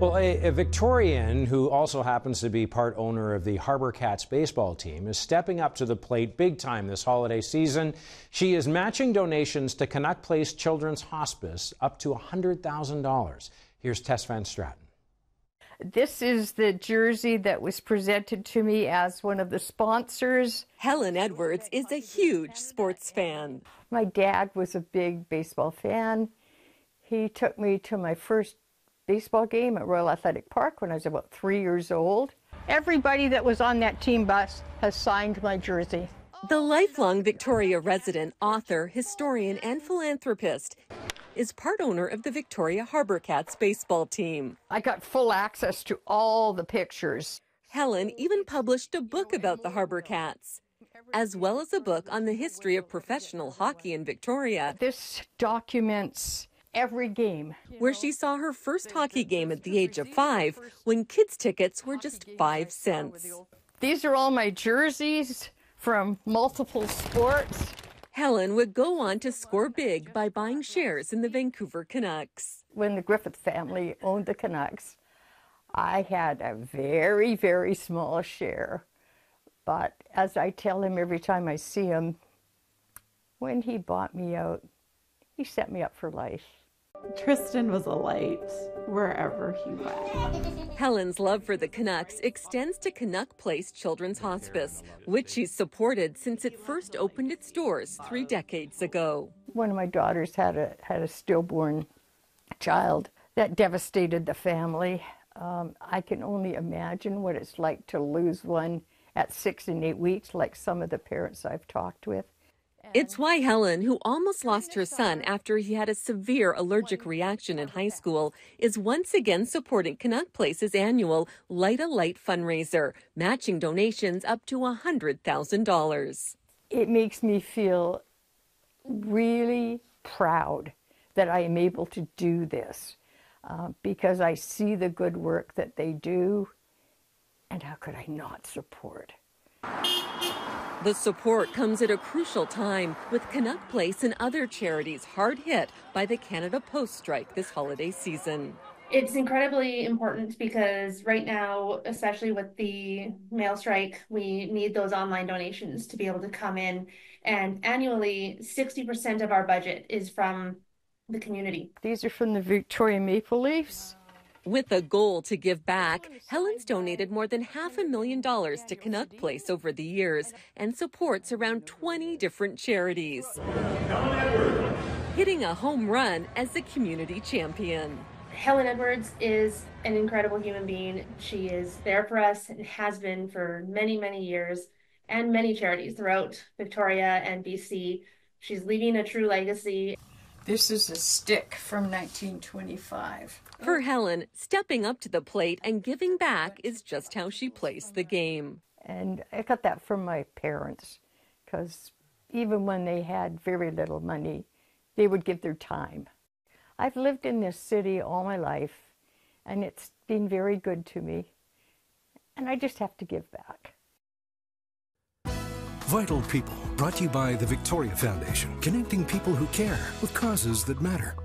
Well, a, a, Victorian who also happens to be part owner of the Harbour Cats baseball team is stepping up to the plate big time this holiday season. She is matching donations to Canuck Place Children's Hospice up to $100,000. Here's Tess Van Straaten. This is the jersey that was presented to me as one of the sponsors. Helen Edwards is a huge sports fan. My dad was a big baseball fan. He took me to my first baseball game at Royal Athletic Park when I was about three years old. Everybody that was on that team bus has signed my jersey. The lifelong Victoria resident, author, historian, and philanthropist is part owner of the Victoria Harbour Cats baseball team. I got full access to all the pictures. Helen even published a book about the Harbour Cats, as well as a book on the history of professional hockey in Victoria. This documents every game. Where she saw her first hockey game at the age of five when kids' tickets were just five cents. These are all my jerseys from multiple sports. Helen would go on to score big by buying shares in the Vancouver Canucks. When the Griffith family owned the Canucks, I had a very, very small share. But as I tell him every time I see him, when he bought me out, he set me up for life. Tristan was a light wherever he went. Helen's love for the Canucks extends to Canuck Place Children's Hospice, which she's supported since it first opened its doors three decades ago. One of my daughters had a had a stillborn child that devastated the family. Um, I can only imagine what it's like to lose one at six and eight weeks, like some of the parents I've talked with. It's why Helen, who almost lost her son after he had a severe allergic reaction in high school, is once again supporting Canuck Place's annual Light a Life fundraiser, matching donations up to $100,000. It makes me feel really proud that I am able to do this uh, because I see the good work that they do, and how could I not support? The support comes at a crucial time with Canuck Place and other charities hard hit by the Canada Post strike this holiday season. It's incredibly important because right now, especially with the mail strike, we need those online donations to be able to come in. And annually, 60% of our budget is from the community. These are from the Victoria Maple Leafs. With a goal to give back, Helen's donated more than half a million dollars to Canuck Place over the years and supports around 20 different charities. Hitting a home run as a community champion. Helen Edwards is an incredible human being. She is there for us and has been for many, many years and many charities throughout Victoria and BC. She's leaving a true legacy. This is a stick from 1925. For Helen, stepping up to the plate and giving back is just how she plays the game. And I got that from my parents because even when they had very little money, they would give their time. I've lived in this city all my life and it's been very good to me. And I just have to give back. Vital People, brought to you by the Victoria Foundation, connecting people who care with causes that matter.